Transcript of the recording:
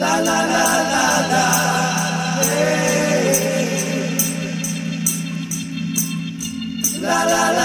la la la